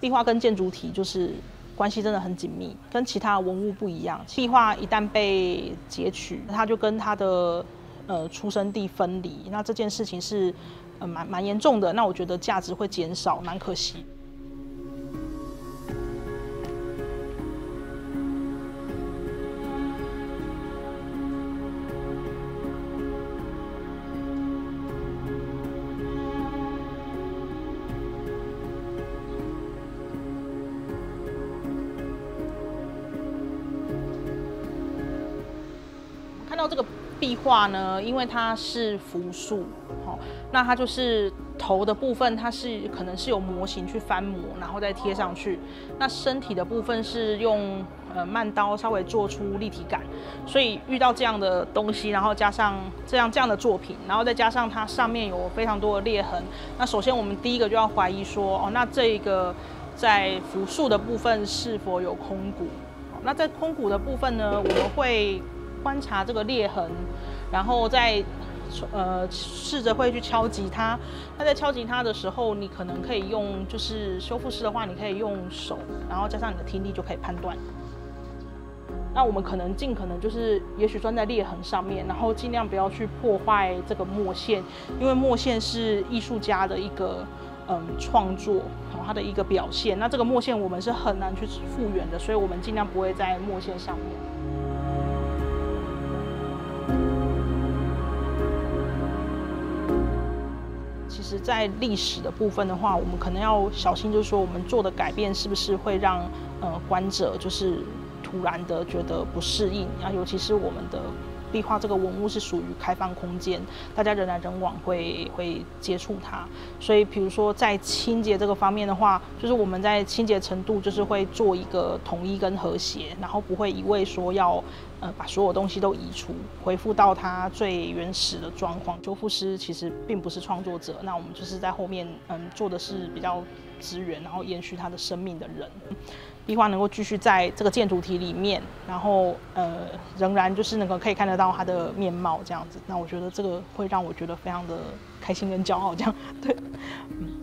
壁画跟建筑体就是关系真的很紧密，跟其他文物不一样。壁画一旦被截取，它就跟它的呃出生地分离，那这件事情是呃蛮蛮严重的。那我觉得价值会减少，蛮可惜。看到这个壁画呢，因为它是浮塑，好，那它就是头的部分，它是可能是有模型去翻模，然后再贴上去。那身体的部分是用呃慢刀稍微做出立体感，所以遇到这样的东西，然后加上这样这样的作品，然后再加上它上面有非常多的裂痕，那首先我们第一个就要怀疑说，哦，那这个在浮塑的部分是否有空骨？那在空骨的部分呢，我们会。观察这个裂痕，然后再呃试着会去敲击它。那在敲击它的时候，你可能可以用就是修复师的话，你可以用手，然后加上你的听力就可以判断。那我们可能尽可能就是也许钻在裂痕上面，然后尽量不要去破坏这个墨线，因为墨线是艺术家的一个嗯创作，好它的一个表现。那这个墨线我们是很难去复原的，所以我们尽量不会在墨线上面。实，在历史的部分的话，我们可能要小心，就是说我们做的改变是不是会让呃观者就是突然的觉得不适应，啊尤其是我们的。壁画这个文物是属于开放空间，大家人来人往会会接触它，所以比如说在清洁这个方面的话，就是我们在清洁程度就是会做一个统一跟和谐，然后不会一味说要呃把所有东西都移除，恢复到它最原始的状况。修复师其实并不是创作者，那我们就是在后面嗯做的是比较支援，然后延续它的生命的人。壁画能够继续在这个建筑体里面，然后呃，仍然就是能够可以看得到它的面貌这样子，那我觉得这个会让我觉得非常的开心跟骄傲，这样对，嗯。